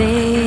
baby